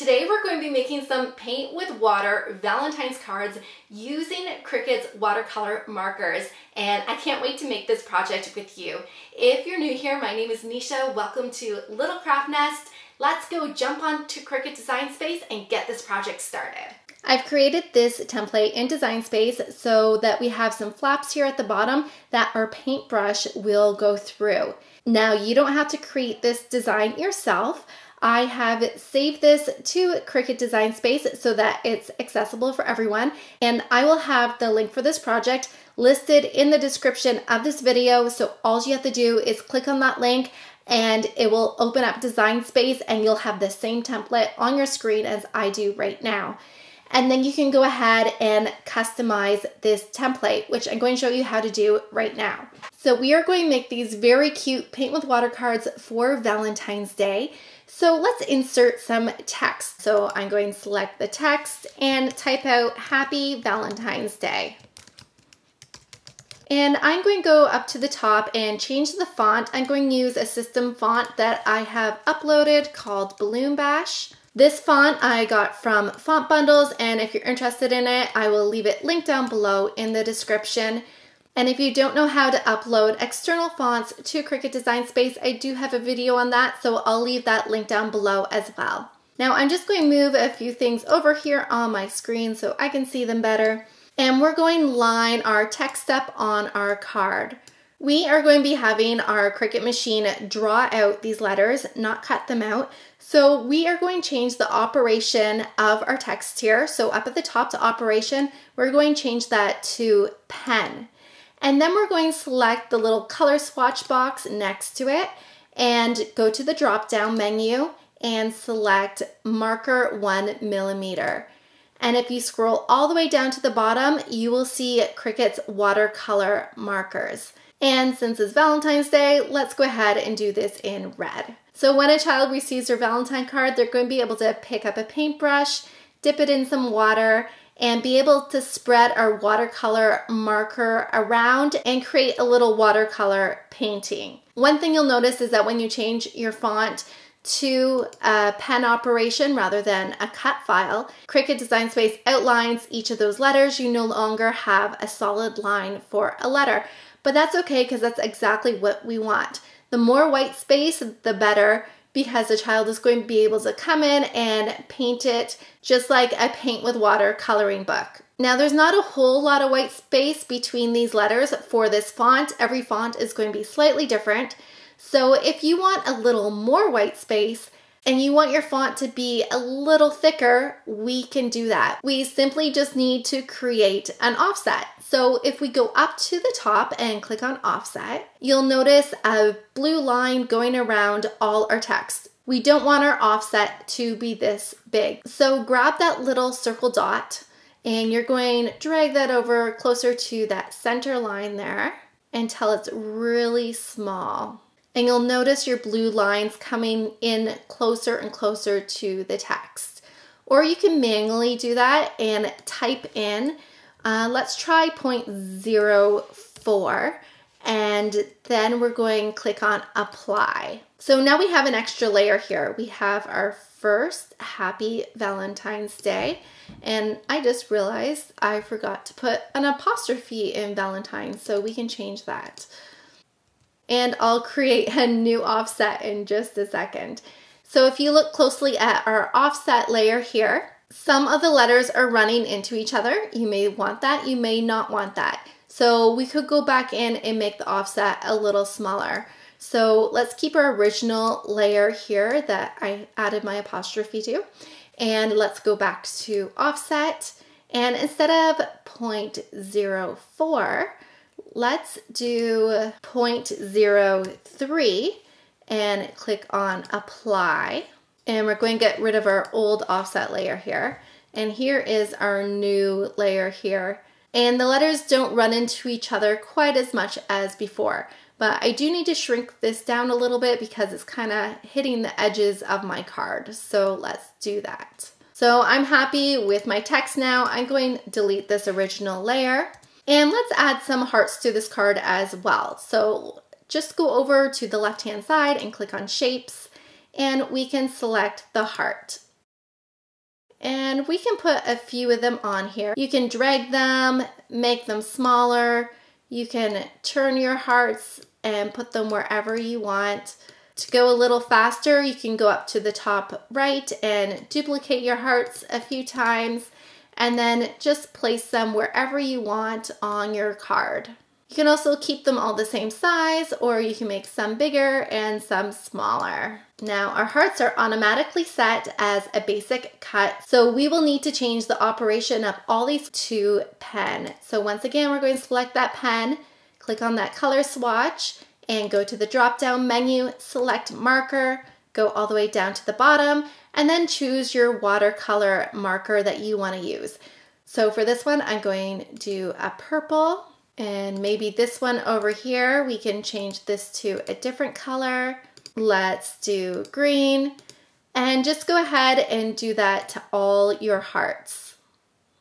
Today we're going to be making some paint with water Valentine's cards using Cricut's watercolor markers and I can't wait to make this project with you. If you're new here, my name is Nisha. Welcome to Little Craft Nest. Let's go jump on to Cricut Design Space and get this project started. I've created this template in Design Space so that we have some flaps here at the bottom that our paintbrush will go through. Now you don't have to create this design yourself. I have saved this to Cricut Design Space so that it's accessible for everyone. And I will have the link for this project listed in the description of this video. So all you have to do is click on that link and it will open up Design Space and you'll have the same template on your screen as I do right now. And then you can go ahead and customize this template, which I'm going to show you how to do right now. So we are going to make these very cute paint with water cards for Valentine's Day. So let's insert some text. So I'm going to select the text and type out Happy Valentine's Day. And I'm going to go up to the top and change the font. I'm going to use a system font that I have uploaded called Balloon Bash. This font I got from Font Bundles, and if you're interested in it, I will leave it linked down below in the description. And if you don't know how to upload external fonts to Cricut Design Space, I do have a video on that, so I'll leave that link down below as well. Now I'm just going to move a few things over here on my screen so I can see them better. And we're going to line our text up on our card. We are going to be having our Cricut machine draw out these letters, not cut them out. So we are going to change the operation of our text here. So up at the top to operation, we're going to change that to pen. And then we're going to select the little color swatch box next to it and go to the drop down menu and select marker one millimeter. And if you scroll all the way down to the bottom, you will see Cricut's watercolor markers. And since it's Valentine's Day, let's go ahead and do this in red. So when a child receives their Valentine card, they're going to be able to pick up a paintbrush, dip it in some water, and be able to spread our watercolor marker around and create a little watercolor painting. One thing you'll notice is that when you change your font to a pen operation rather than a cut file, Cricut Design Space outlines each of those letters. You no longer have a solid line for a letter. But that's okay because that's exactly what we want. The more white space, the better because the child is going to be able to come in and paint it just like a paint with water coloring book. Now there's not a whole lot of white space between these letters for this font. Every font is going to be slightly different. So if you want a little more white space, and you want your font to be a little thicker, we can do that. We simply just need to create an offset. So if we go up to the top and click on offset, you'll notice a blue line going around all our text. We don't want our offset to be this big. So grab that little circle dot and you're going to drag that over closer to that center line there until it's really small. And you'll notice your blue lines coming in closer and closer to the text. Or you can manually do that and type in, uh, let's try 0.04 and then we're going to click on apply. So now we have an extra layer here. We have our first happy Valentine's Day and I just realized I forgot to put an apostrophe in Valentine so we can change that and I'll create a new offset in just a second. So if you look closely at our offset layer here, some of the letters are running into each other. You may want that, you may not want that. So we could go back in and make the offset a little smaller. So let's keep our original layer here that I added my apostrophe to. And let's go back to offset. And instead of 0.04, let's do 0.03 and click on apply. And we're going to get rid of our old offset layer here. And here is our new layer here. And the letters don't run into each other quite as much as before. But I do need to shrink this down a little bit because it's kind of hitting the edges of my card. So let's do that. So I'm happy with my text now. I'm going to delete this original layer. And let's add some hearts to this card as well. So just go over to the left hand side and click on shapes and we can select the heart. And we can put a few of them on here. You can drag them, make them smaller. You can turn your hearts and put them wherever you want. To go a little faster, you can go up to the top right and duplicate your hearts a few times and then just place them wherever you want on your card. You can also keep them all the same size or you can make some bigger and some smaller. Now our hearts are automatically set as a basic cut, so we will need to change the operation of all these to pen. So once again, we're going to select that pen, click on that color swatch, and go to the drop down menu, select marker, go all the way down to the bottom, and then choose your watercolor marker that you want to use. So for this one, I'm going to do a purple and maybe this one over here, we can change this to a different color. Let's do green and just go ahead and do that to all your hearts.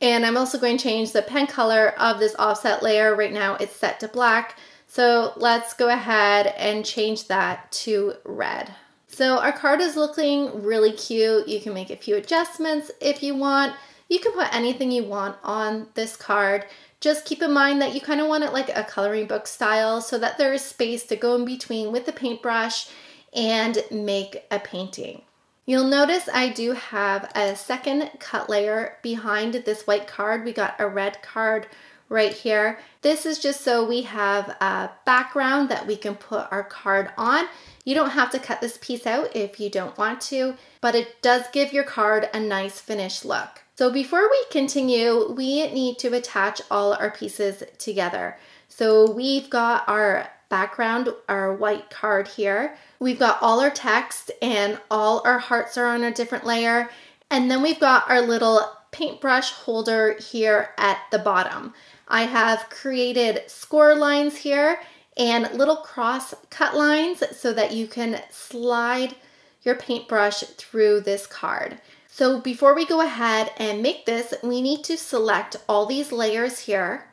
And I'm also going to change the pen color of this offset layer. Right now it's set to black. So let's go ahead and change that to red. So our card is looking really cute. You can make a few adjustments if you want. You can put anything you want on this card. Just keep in mind that you kind of want it like a coloring book style so that there is space to go in between with the paintbrush and make a painting. You'll notice I do have a second cut layer behind this white card. We got a red card right here. This is just so we have a background that we can put our card on. You don't have to cut this piece out if you don't want to, but it does give your card a nice finished look. So before we continue, we need to attach all our pieces together. So we've got our background, our white card here. We've got all our text and all our hearts are on a different layer. And then we've got our little paintbrush holder here at the bottom. I have created score lines here and little cross cut lines so that you can slide your paintbrush through this card. So before we go ahead and make this, we need to select all these layers here,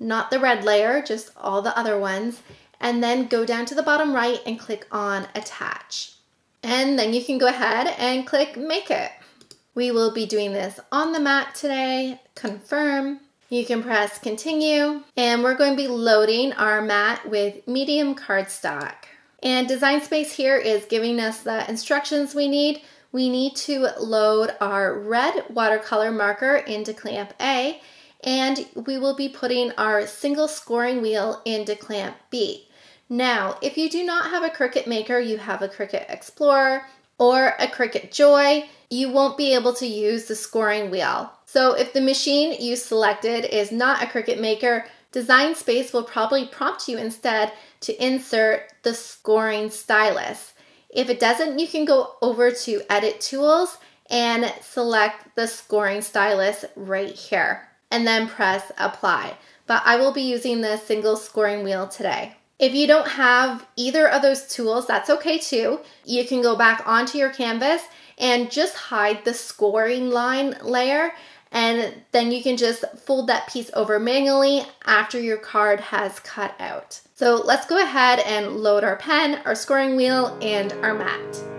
not the red layer, just all the other ones, and then go down to the bottom right and click on attach. And then you can go ahead and click make it. We will be doing this on the mat today, confirm. You can press continue and we're going to be loading our mat with medium cardstock. And Design Space here is giving us the instructions we need we need to load our red watercolor marker into clamp A and we will be putting our single scoring wheel into clamp B. Now, if you do not have a Cricut Maker, you have a Cricut Explorer or a Cricut Joy, you won't be able to use the scoring wheel. So if the machine you selected is not a Cricut Maker, Design Space will probably prompt you instead to insert the scoring stylus. If it doesn't, you can go over to Edit Tools and select the scoring stylus right here and then press apply. But I will be using the single scoring wheel today. If you don't have either of those tools, that's okay too. You can go back onto your canvas and just hide the scoring line layer and then you can just fold that piece over manually after your card has cut out. So let's go ahead and load our pen, our scoring wheel, and our mat.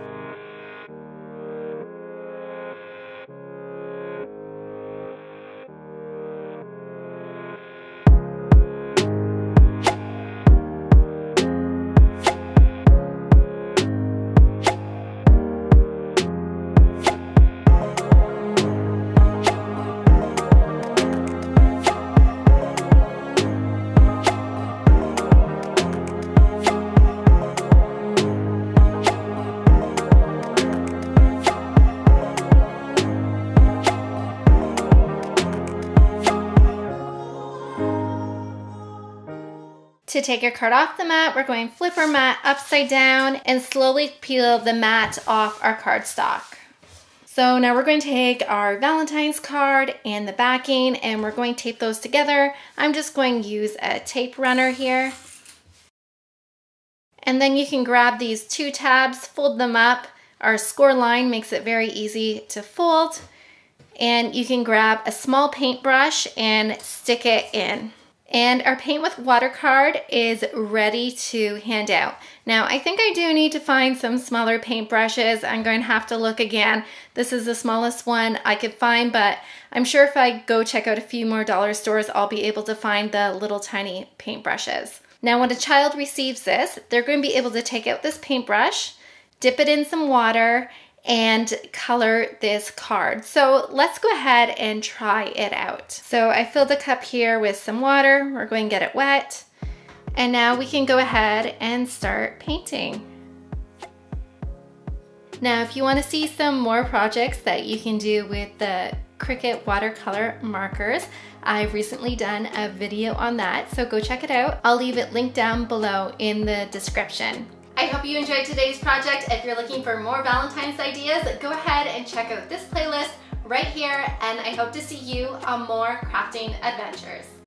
To take your card off the mat, we're going to flip our mat upside down and slowly peel the mat off our cardstock. So now we're going to take our Valentine's card and the backing and we're going to tape those together. I'm just going to use a tape runner here. And then you can grab these two tabs, fold them up. Our score line makes it very easy to fold. And you can grab a small paintbrush and stick it in. And our paint with water card is ready to hand out. Now, I think I do need to find some smaller paint brushes. I'm going to have to look again. This is the smallest one I could find, but I'm sure if I go check out a few more dollar stores, I'll be able to find the little tiny paint brushes. Now, when a child receives this, they're going to be able to take out this paintbrush, dip it in some water, and color this card. So let's go ahead and try it out. So I filled a cup here with some water. We're going to get it wet. And now we can go ahead and start painting. Now, if you wanna see some more projects that you can do with the Cricut watercolor markers, I've recently done a video on that, so go check it out. I'll leave it linked down below in the description. I hope you enjoyed today's project. If you're looking for more Valentine's ideas, go ahead and check out this playlist right here, and I hope to see you on more crafting adventures.